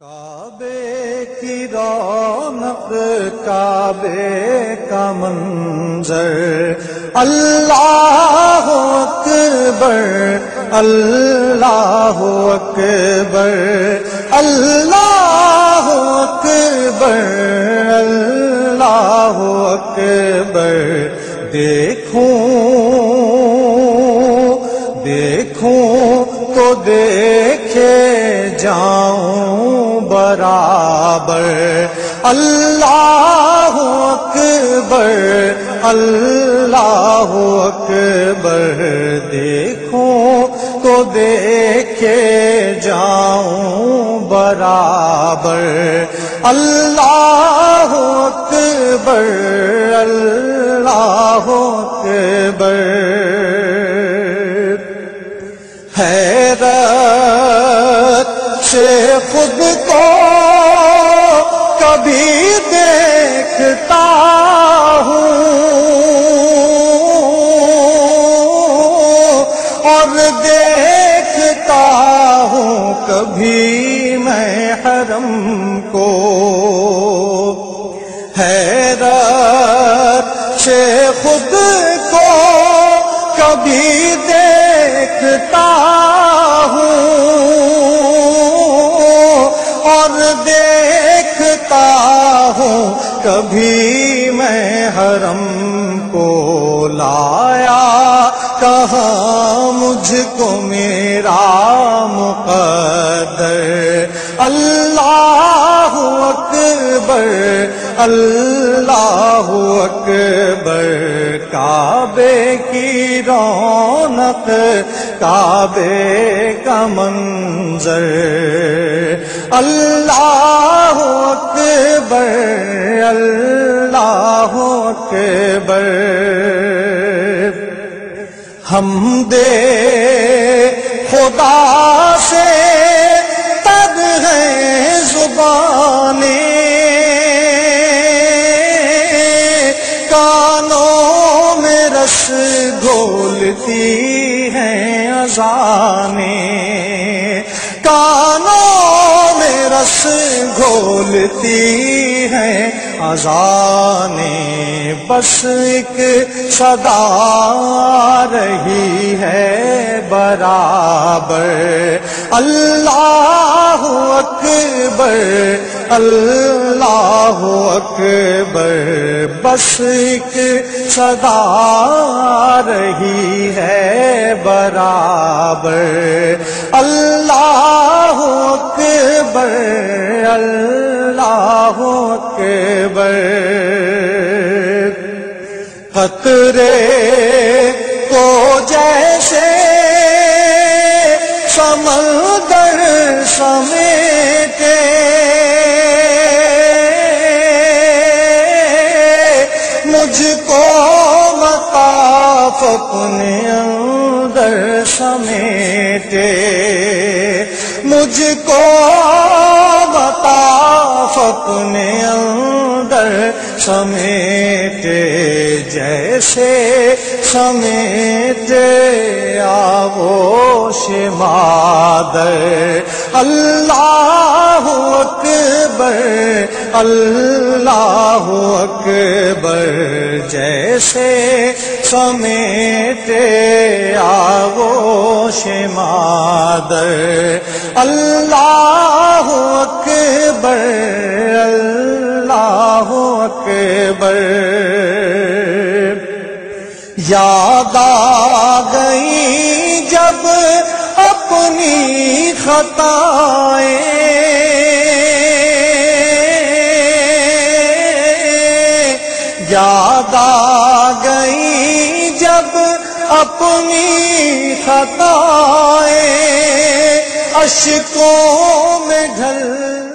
کعبے کی رونق، کعبے کا منظر۔ اللہ اکبر اللہ اکبر اللہ اکبر اللہ اکبر۔ دیکھوں دیکھوں تو دیکھے جاؤں۔ برابر اللہ اکبر اللہ اکبر دیکھوں تو دیکھے جاؤں برابر، اللہ اکبر اللہ اکبر۔ حیرت سے خود کو کبھی دیکھتا ہوں اور دیکھتا ہوں کبھی میں حرم کو حیرت سے خود کو کبھی دیکھتا کبھی میں حرم کو لایا، کہاں مجھ کو میرا مقدر؟ اللہ اکبر اللہ اکبر، کعبے کی رونق، کعبے کا منظر۔ اللہ اکبر اللہ اکبر ہم دے خدا سے تب ہے زبانیں۔ کانوں میں رس گھولتی ہیں ازانے کانوں میں رس گھولتی ہیں۔ ازانے بس ایک صدا رہی ہے برابر۔ اللہ اکبر اللہ اکبر، بس ایک صدا رہی ہے برابر۔ اللہ اکبر اللہ اکبر خطرے کو جیسے سمندر سمیٹے مجھ کو مطاف اپنے اندر سمیٹے مجھ کو اپنے اندر سمیٹے جیسے سمیٹے آغوش مادر اللہ اکبر، اللہ اکبر، جیسے سمیٹے آغوش مادر۔ اللہ اکبر اللہ اکبر۔ یاد آ گئی جب اپنی خطائیں یاد آ گئی جب اپنی خطائیں اشکوں میں ڈھل